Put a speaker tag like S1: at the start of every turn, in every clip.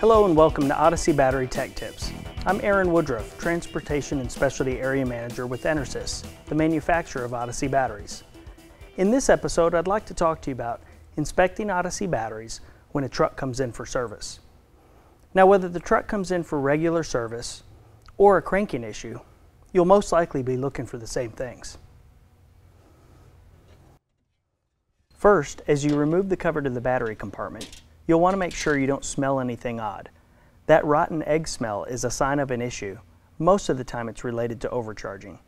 S1: Hello and welcome to Odyssey Battery Tech Tips. I'm Aaron Woodruff, Transportation and Specialty Area Manager with EnerSys, the manufacturer of Odyssey batteries. In this episode, I'd like to talk to you about inspecting Odyssey batteries when a truck comes in for service. Now, whether the truck comes in for regular service or a cranking issue, you'll most likely be looking for the same things. First, as you remove the cover to the battery compartment, you'll want to make sure you don't smell anything odd. That rotten egg smell is a sign of an issue. Most of the time it's related to overcharging.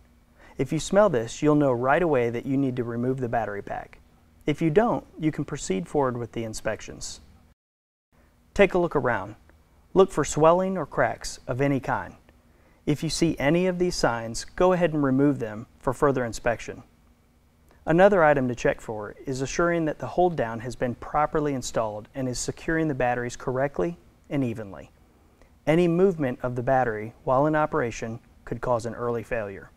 S1: If you smell this, you'll know right away that you need to remove the battery pack. If you don't, you can proceed forward with the inspections. Take a look around. Look for swelling or cracks of any kind. If you see any of these signs, go ahead and remove them for further inspection. Another item to check for is assuring that the hold down has been properly installed and is securing the batteries correctly and evenly. Any movement of the battery while in operation could cause an early failure.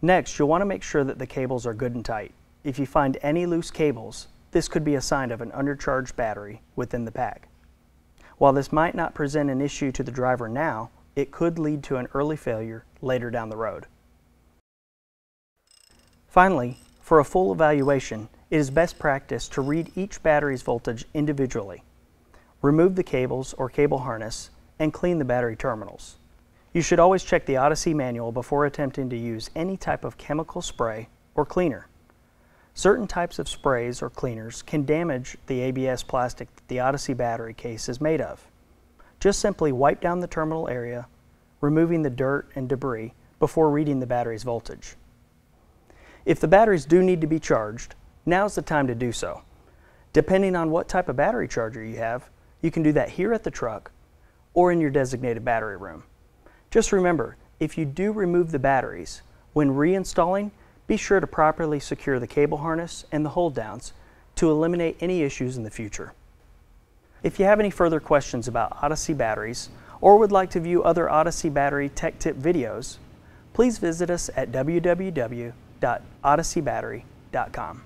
S1: Next, you'll want to make sure that the cables are good and tight. If you find any loose cables, this could be a sign of an undercharged battery within the pack. While this might not present an issue to the driver now, it could lead to an early failure later down the road. Finally, for a full evaluation, it is best practice to read each battery's voltage individually. Remove the cables or cable harness and clean the battery terminals. You should always check the Odyssey manual before attempting to use any type of chemical spray or cleaner. Certain types of sprays or cleaners can damage the ABS plastic that the Odyssey battery case is made of. Just simply wipe down the terminal area, removing the dirt and debris before reading the battery's voltage. If the batteries do need to be charged, now's the time to do so. Depending on what type of battery charger you have, you can do that here at the truck or in your designated battery room. Just remember, if you do remove the batteries, when reinstalling, be sure to properly secure the cable harness and the hold downs to eliminate any issues in the future. If you have any further questions about Odyssey batteries or would like to view other Odyssey battery tech tip videos, please visit us at www www.odysseybattery.com.